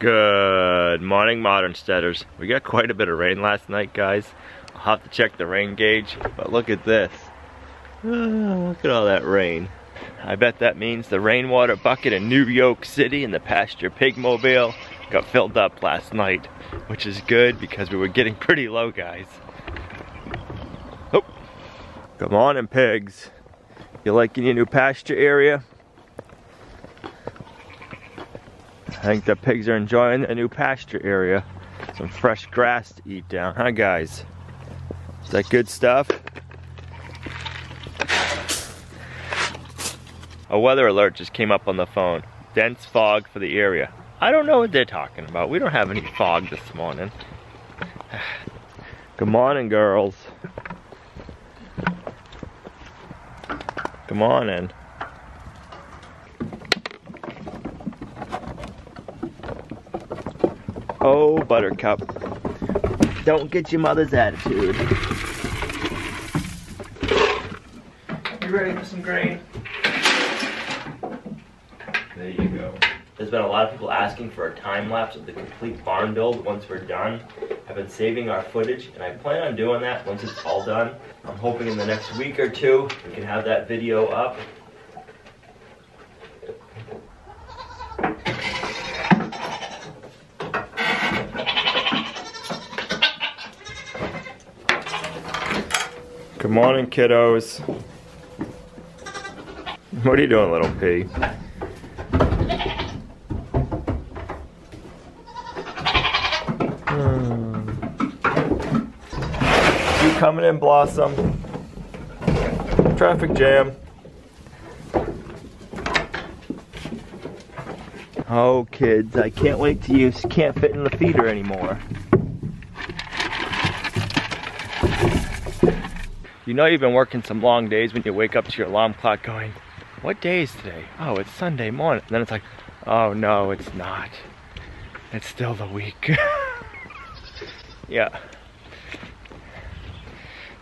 Good morning, Modern Steaders. We got quite a bit of rain last night, guys. I'll have to check the rain gauge, but look at this. Oh, look at all that rain. I bet that means the rainwater bucket in New York City and the pasture pig mobile got filled up last night, which is good because we were getting pretty low, guys. Oh, come on in pigs. You liking your new pasture area? I think the pigs are enjoying the new pasture area. Some fresh grass to eat down, huh guys? Is that good stuff? A weather alert just came up on the phone. Dense fog for the area. I don't know what they're talking about. We don't have any fog this morning. Good morning, girls. Come on Oh, Buttercup. Don't get your mother's attitude. You ready for some grain? There you go. There's been a lot of people asking for a time lapse of the complete barn build once we're done. I've been saving our footage and I plan on doing that once it's all done. I'm hoping in the next week or two we can have that video up. Morning, kiddos. What are you doing, little pea? Hmm. You coming in, Blossom? Traffic jam. Oh, kids, I can't wait to use can't fit in the feeder anymore. You know you've been working some long days when you wake up to your alarm clock going, what day is today? Oh, it's Sunday morning. And then it's like, oh no, it's not. It's still the week. yeah.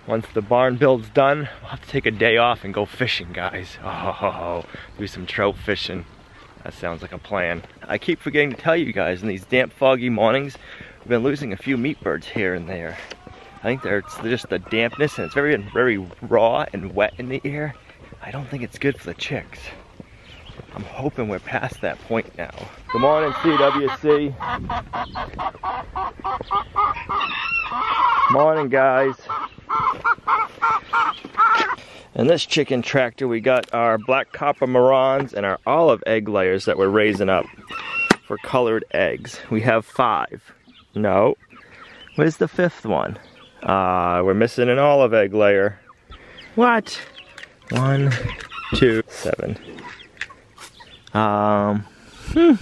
Once the barn build's done, we'll have to take a day off and go fishing, guys. Oh, do some trout fishing. That sounds like a plan. I keep forgetting to tell you guys, in these damp, foggy mornings, we've been losing a few meat birds here and there. I think it's just the dampness and it's very, very raw and wet in the air. I don't think it's good for the chicks. I'm hoping we're past that point now. Good morning, CWC. Morning, guys. In this chicken tractor, we got our black copper Marans and our olive egg layers that we're raising up for colored eggs. We have five. No. Where's the fifth one? Uh, we're missing an olive egg layer. What? One, two, seven. Um, hmm.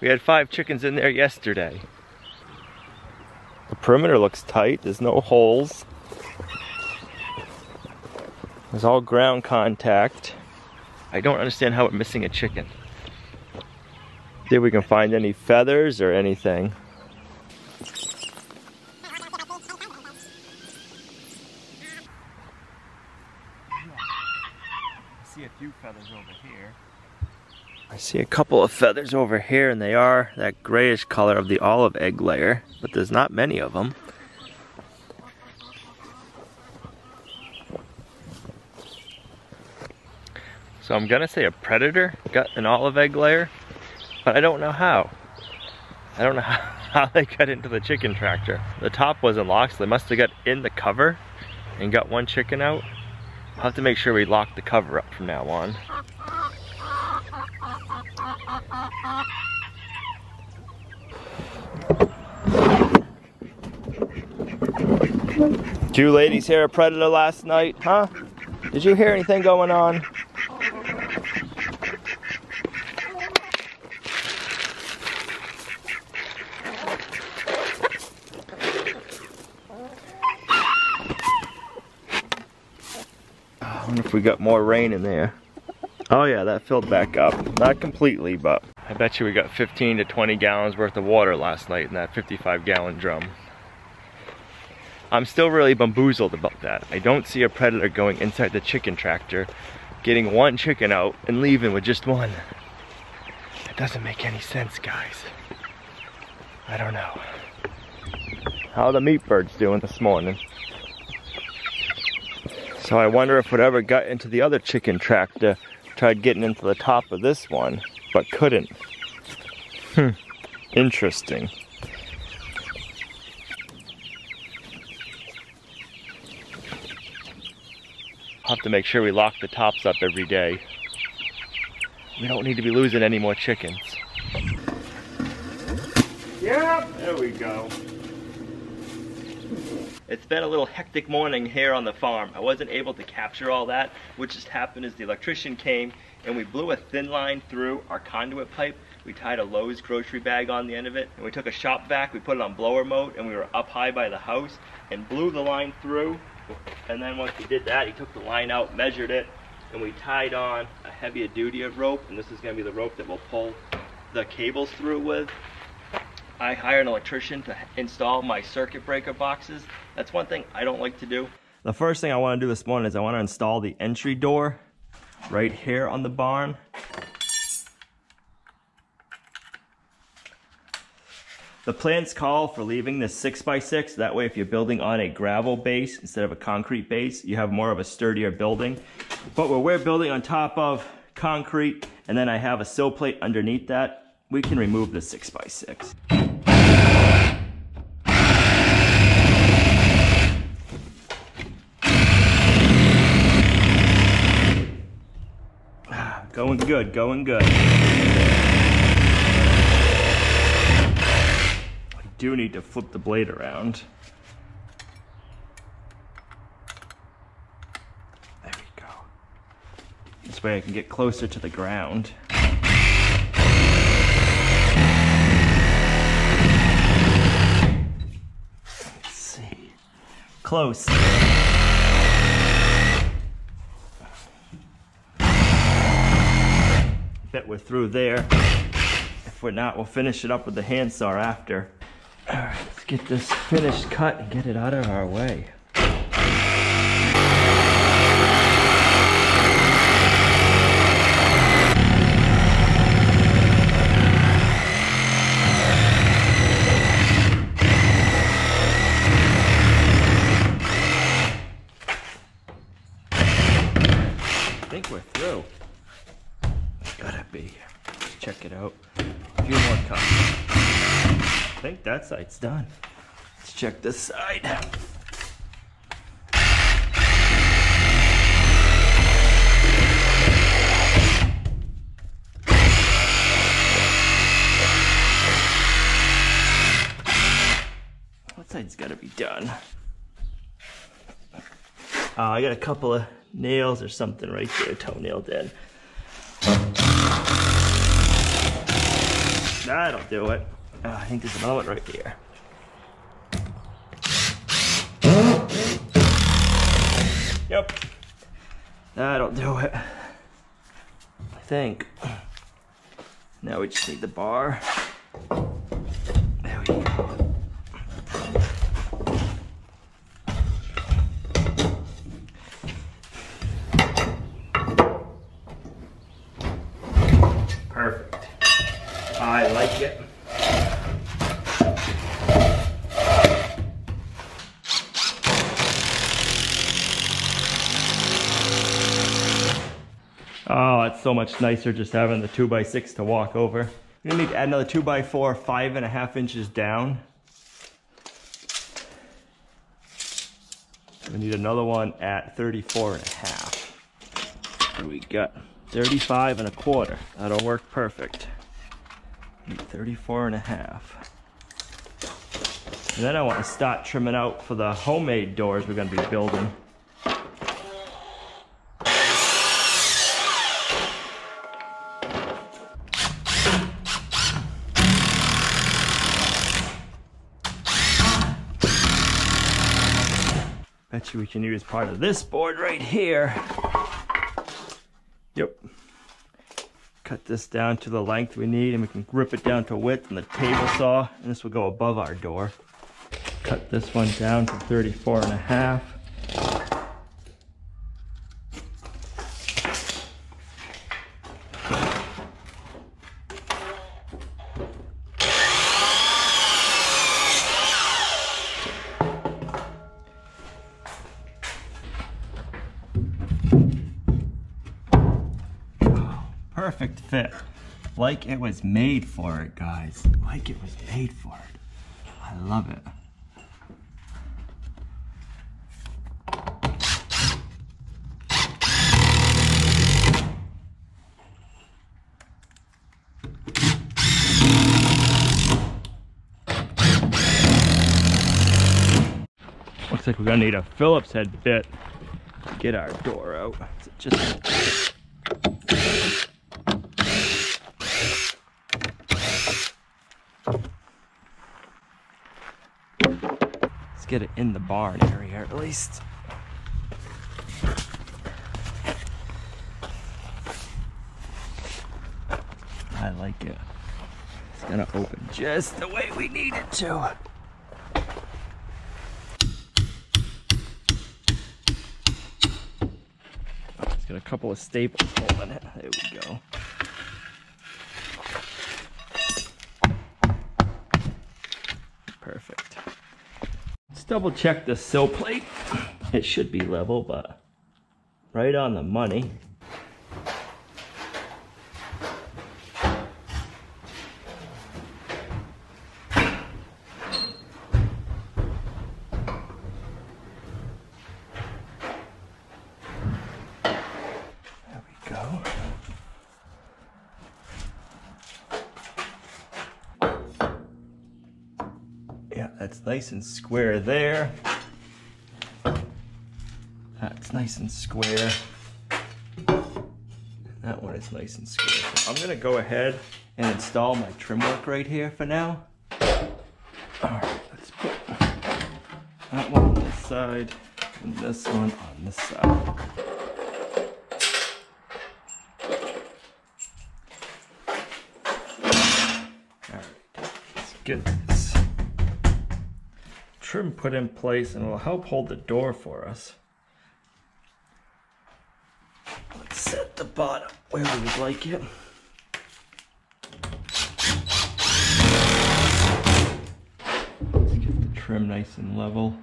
We had five chickens in there yesterday. The perimeter looks tight. There's no holes. There's all ground contact. I don't understand how we're missing a chicken. See if we can find any feathers or anything. I see a few feathers over here. I see a couple of feathers over here and they are that grayish color of the olive egg layer, but there's not many of them. So I'm gonna say a predator got an olive egg layer, but I don't know how. I don't know how, they got into the chicken tractor. The top wasn't locked, so they must have got in the cover and got one chicken out. I'll have to make sure we lock the cover up from now on. You ladies hear a predator last night, huh? Did you hear anything going on? We got more rain in there. Oh yeah, that filled back up. Not completely, but I bet you we got 15 to 20 gallons worth of water last night in that 55 gallon drum. I'm still really bamboozled about that. I don't see a predator going inside the chicken tractor getting one chicken out and leaving with just one. It doesn't make any sense, guys. I don't know. How the meat birds doing this morning? So I wonder if whatever got into the other chicken tractor tried getting into the top of this one, but couldn't. Hmm, interesting. Have to make sure we lock the tops up every day. We don't need to be losing any more chickens. Yep, there we go. It's been a little hectic morning here on the farm. I wasn't able to capture all that. What just happened is the electrician came and we blew a thin line through our conduit pipe. We tied a Lowe's grocery bag on the end of it and we took a shop vac, we put it on blower mode and we were up high by the house and blew the line through and then once we did that, he took the line out, measured it, and we tied on a heavier duty of rope, and this is gonna be the rope that we'll pull the cables through with. I hire an electrician to install my circuit breaker boxes. That's one thing I don't like to do. The first thing I wanna do this morning is I wanna install the entry door right here on the barn. The plans call for leaving this 6x6. That way if you're building on a gravel base instead of a concrete base, you have more of a sturdier building. But where we're building on top of concrete and then I have a sill plate underneath that, we can remove the 6x6. Going good, going good. I do need to flip the blade around. There we go. This way I can get closer to the ground. Let's see. Close. We're through there. If we're not, we'll finish it up with the handsaw after. All right, let's get this finished cut and get it out of our way. I think we're through. Gotta be. Let's check it out. A few more cuts think that side's done. Let's check this side. What side's gotta be done? Oh, I got a couple of nails or something right there, toenail dead. That'll do it. Oh, I think there's another one right here. Yep. That'll do it. I think. Now we just need the bar. There we go. Perfect. I like it. Oh, it's so much nicer just having the 2x6 to walk over. You're gonna need to add another 2x4, five and a half inches down. We need another one at 34 and a half. Here we got 35 and a quarter. That'll work perfect. Need 34 and a half. And then I want to start trimming out for the homemade doors we're gonna be building. We can use part of this board right here. Yep. Cut this down to the length we need and we can grip it down to width on the table saw and this will go above our door. Cut this one down to 34 and a half. Like it was made for it, guys. Like it was made for it. I love it. Looks like we're gonna need a Phillips head bit get our door out. just get it in the barn area at least. I like it. It's gonna open just the way we need it to. It's got a couple of staples holding it. There we go. Perfect. Let's double check the sill plate. It should be level, but right on the money. That's nice and square there. That's nice and square. That one is nice and square. So I'm gonna go ahead and install my trim work right here for now. All right, let's put that one on this side and this one on this side. Put in place and will help hold the door for us. Let's set the bottom where we would like it. Let's get the trim nice and level.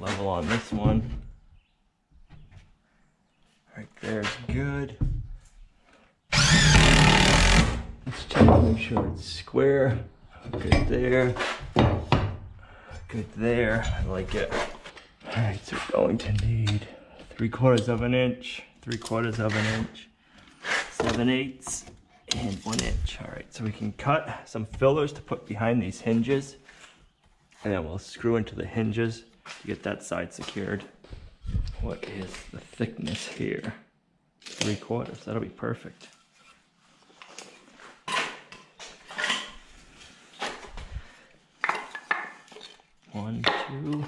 level on this one. Right there's good. Let's check to make sure it's square. Good there. Good there. I like it. All right, so we're going to need three quarters of an inch, three quarters of an inch, seven eighths, and one inch. All right, so we can cut some fillers to put behind these hinges, and then we'll screw into the hinges to get that side secured. What is the thickness here? Three quarters, that'll be perfect. One, two,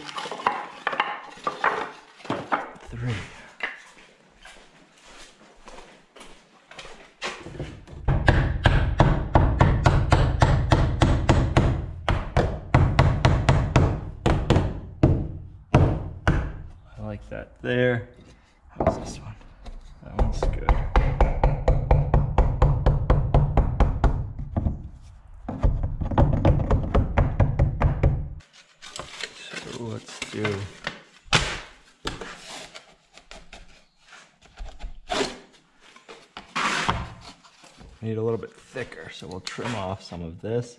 so we'll trim off some of this.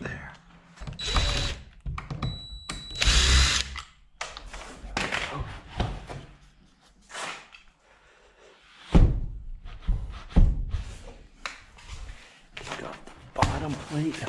There, Got the bottom plate.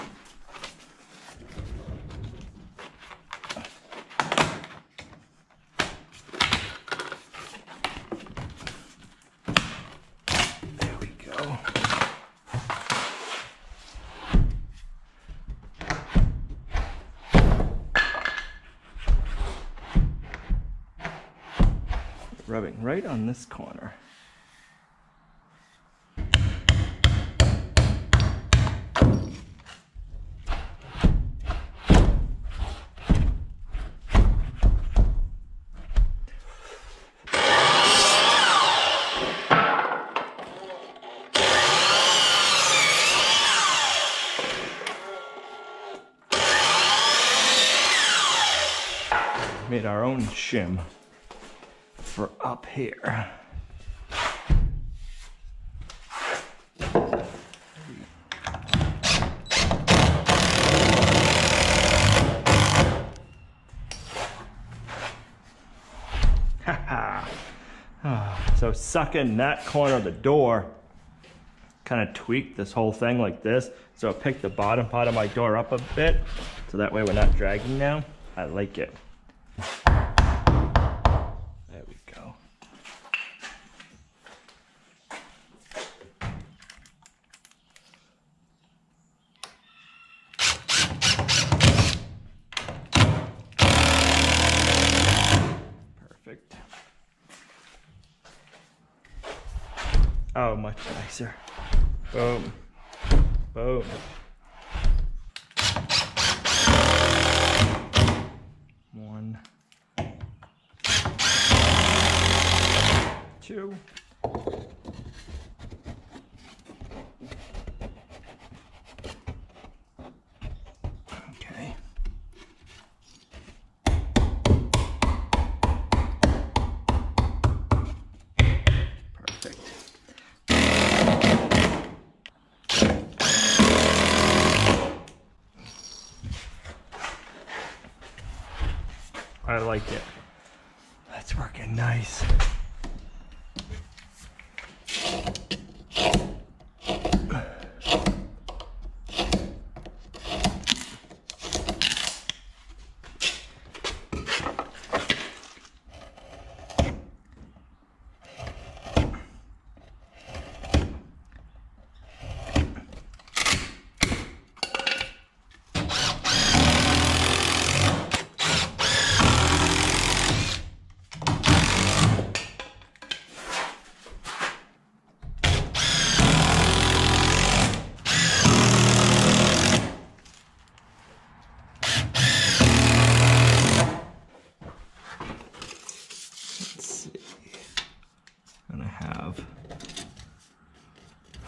this corner. made our own shim for up here. Ah, so sucking that corner of the door kind of tweaked this whole thing like this. So I picked the bottom part of my door up a bit. So that way we're not dragging now. I like it.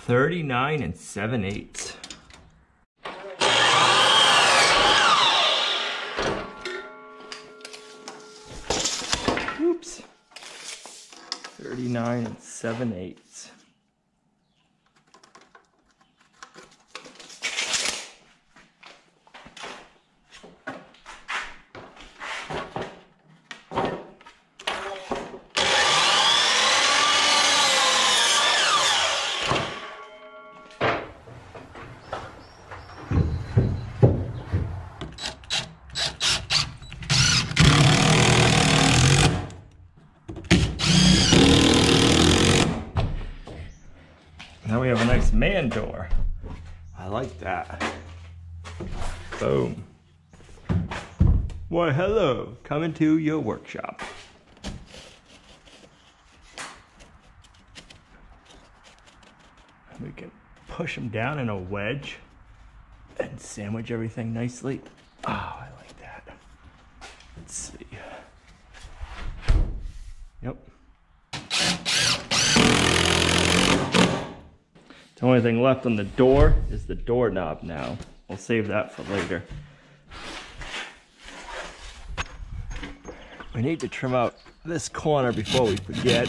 39 and 7 eighths. Oops. 39 and 7 eighths. Now we have a nice man door. I like that. Boom. Why, hello. Coming to your workshop. We can push them down in a wedge and sandwich everything nicely. Oh, I like that. Let's see. Yep. The only thing left on the door is the doorknob now. We'll save that for later. We need to trim out this corner before we forget.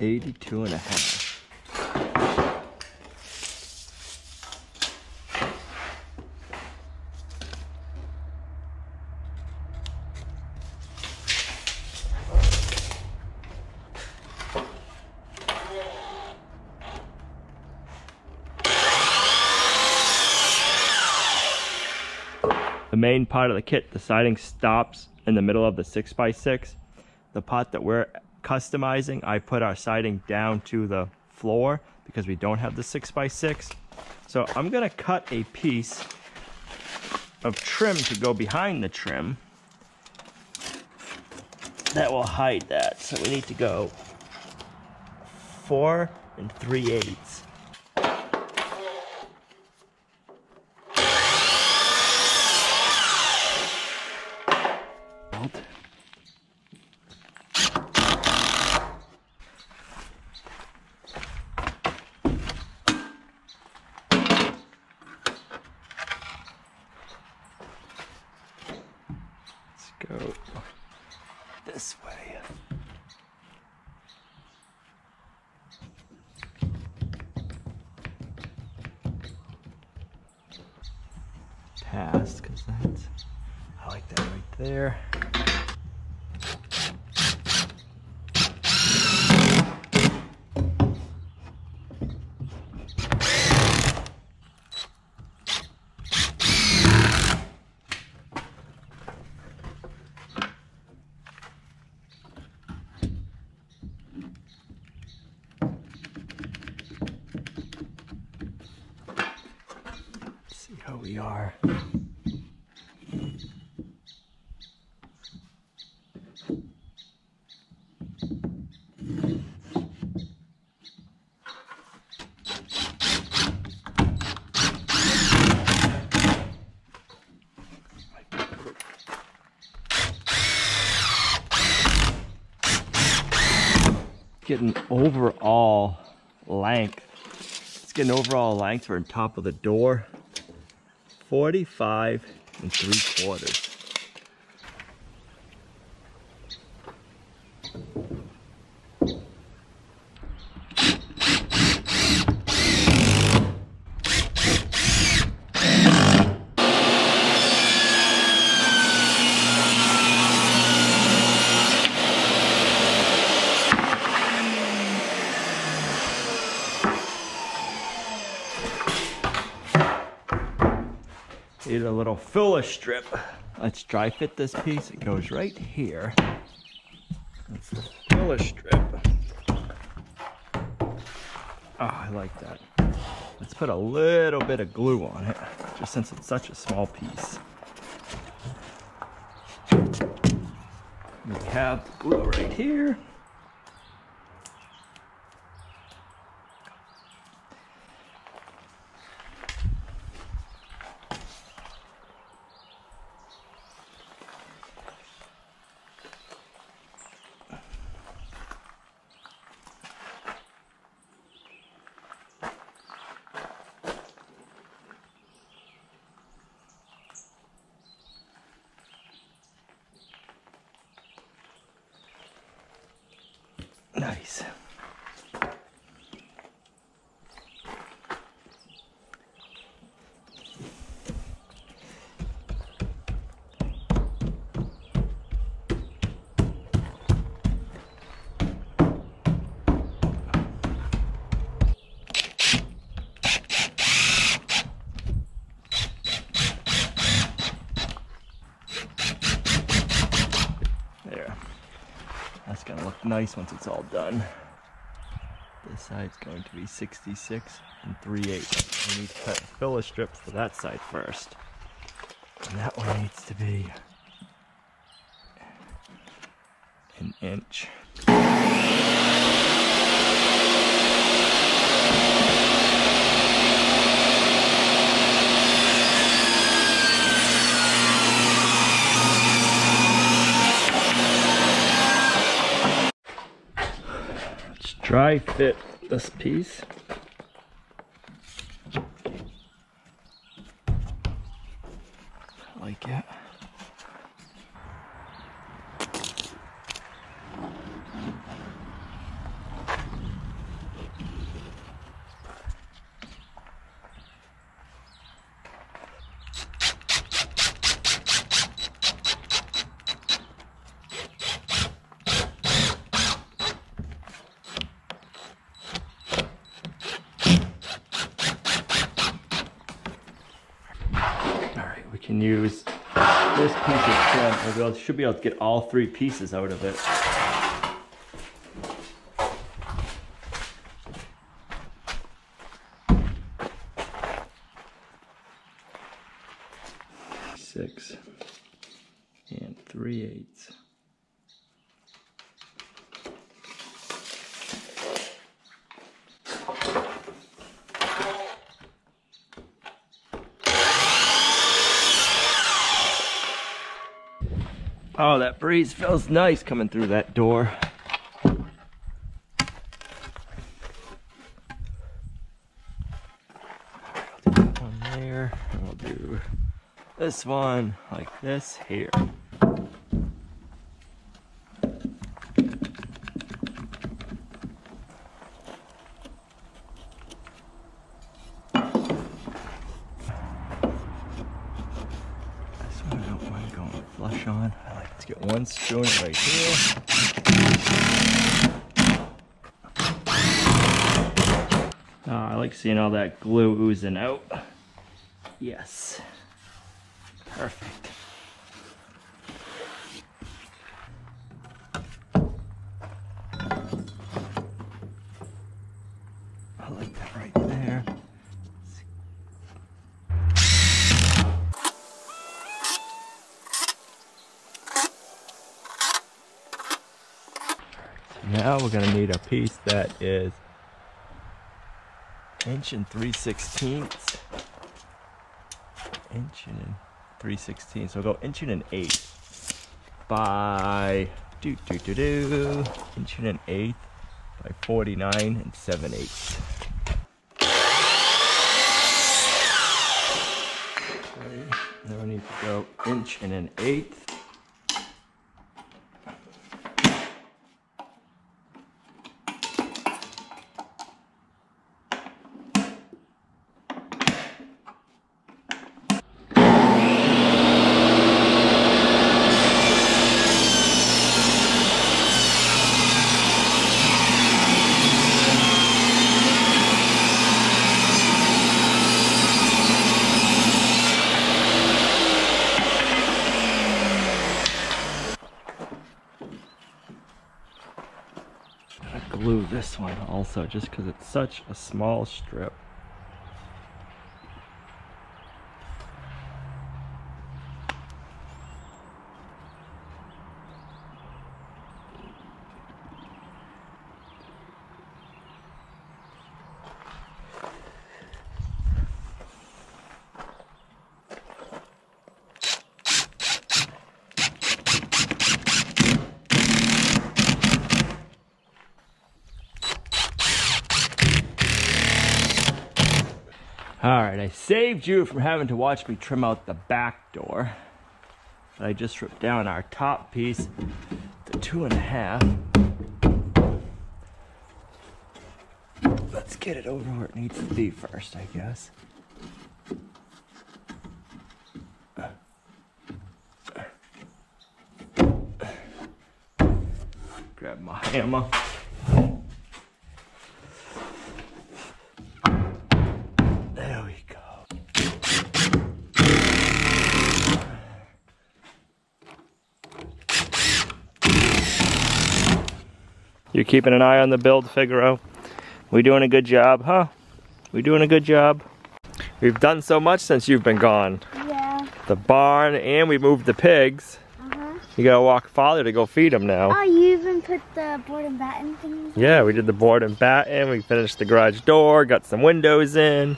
Eighty-two and a half. The main part of the kit, the siding stops in the middle of the 6x6. The part that we're customizing, I put our siding down to the floor because we don't have the 6x6. So I'm gonna cut a piece of trim to go behind the trim that will hide that. So we need to go four and three eighths. Past, because that's, I like that right there. see how we are. Getting overall length. It's getting overall length for on top of the door. 45 and three quarters. Need a little filler strip. Let's dry fit this piece. It goes right here. That's the filler strip. Oh, I like that. Let's put a little bit of glue on it, just since it's such a small piece. We have the glue right here. Nice. There. That's gonna look nice once it's all done. This side's going to be 66 and 3 8. We need to cut filler strip for that side first. And that one needs to be an inch. Dry fit this piece. Like it. All right, we can use this piece of trim. We'll be able- should be able to get all three pieces out of it. Six and three eighths. Oh, that breeze feels nice coming through that door. I'll do that one there, and we'll do this one like this here. one spoon right here. Oh, I like seeing all that glue oozing out. Yes. Perfect. I like that right there. Now we're gonna need a piece that is inch and 3 sixteenths. Inch and 3 sixteenths. So we'll go inch and an eighth by do do do do inch and an eighth by 49 and 7 eighths. Okay, Now we need to go inch and an eighth. Gotta glue this one also just because it's such a small strip. All right, I saved you from having to watch me trim out the back door. I just ripped down our top piece to two and a half. Let's get it over where it needs to be first, I guess. Grab my hammer. Keeping an eye on the build, Figaro. We doing a good job, huh? We doing a good job? We've done so much since you've been gone. Yeah. The barn and we moved the pigs. Uh-huh. You gotta walk farther to go feed them now. Oh, you even put the board and batten things? Yeah, we did the board and batten. We finished the garage door, got some windows in.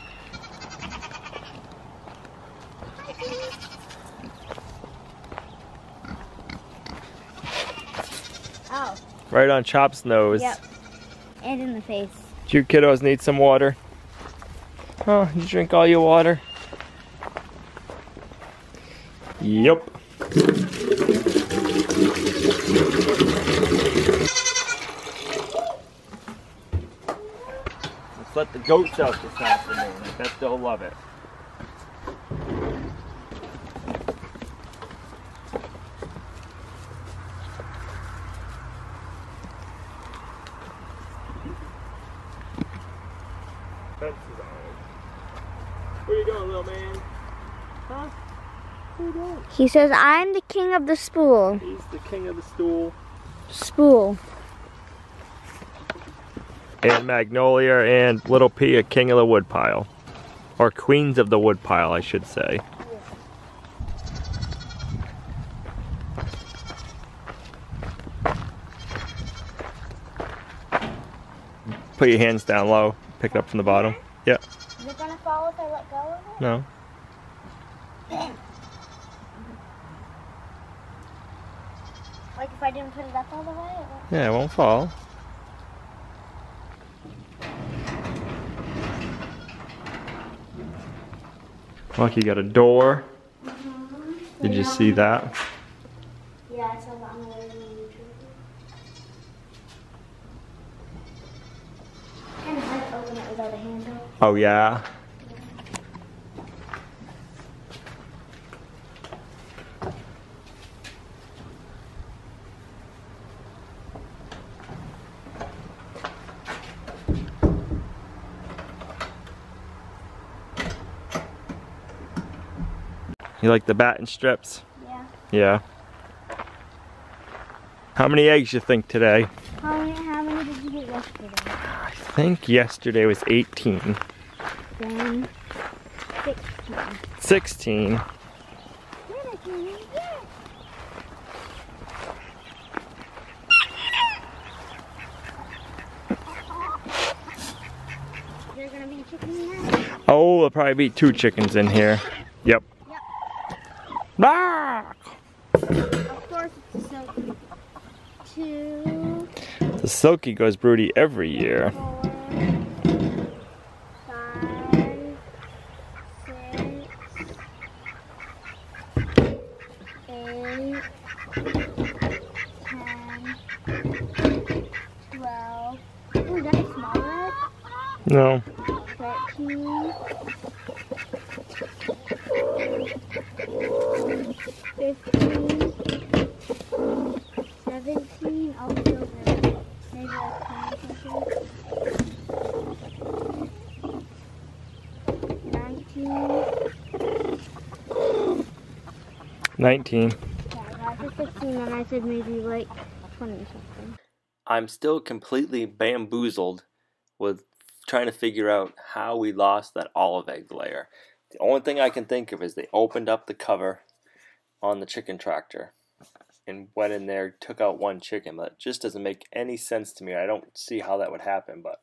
Oh, Right on Chop's nose. yep. And in the face. Do you kiddos need some water? Oh, you drink all your water? Yep. Let's let the goats out this afternoon. I bet they'll love it. Fence is on. Where you going, little man? Huh? Where you going? He says, I'm the king of the spool. He's the king of the stool. Spool. And Magnolia and Little P a king of the woodpile. Or queens of the woodpile, I should say. Put your hands down low. Pick it up from the bottom. Yeah. Is it gonna fall if I let go of it? No. Like if I didn't put it up all the way? Yeah, it won't fall. Look, you got a door. Mm-hmm. Did you see that? Yeah, I saw that on the way to Jersey. Kind of hard to open it without a handle. Oh yeah. You like the batten strips? Yeah. Yeah. How many eggs you think today? How many, how many did you get yesterday? I think yesterday was 18. Then 16. 16. Yeah, Jimmy, yeah. There gonna be chicken in there? Oh, there'll probably be two chickens in here. Yep. Of course, it's silkie. Two, The Silkie goes broody every year. four, five, six, eight, ten, twelve. Ooh, is that a smaller egg? No. 13, 15, 17, oh, those are maybe like 20 something. 19, 19. yeah, I said 16 and I said maybe like 20 something. I'm still completely bamboozled with trying to figure out how we lost that olive egg layer. The only thing I can think of is they opened up the cover on the chicken tractor and went in there, took out one chicken. That just doesn't make any sense to me. I don't see how that would happen, but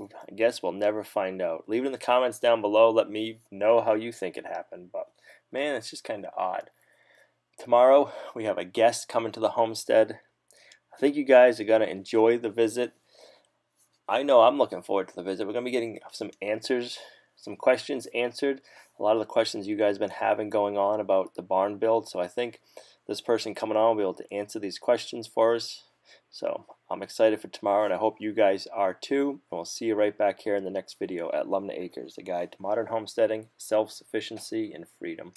I guess we'll never find out. Leave it in the comments down below. Let me know how you think it happened. But man, it's just kind of odd. Tomorrow we have a guest coming to the homestead. I think you guys are going to enjoy the visit. I know I'm looking forward to the visit. We're going to be getting some answers, some questions answered. A lot of the questions you guys have been having going on about the barn build. So I think this person coming on will be able to answer these questions for us. So I'm excited for tomorrow, and I hope you guys are too. And we'll see you right back here in the next video at Lumnah Acres, the guide to modern homesteading, self-sufficiency, and freedom.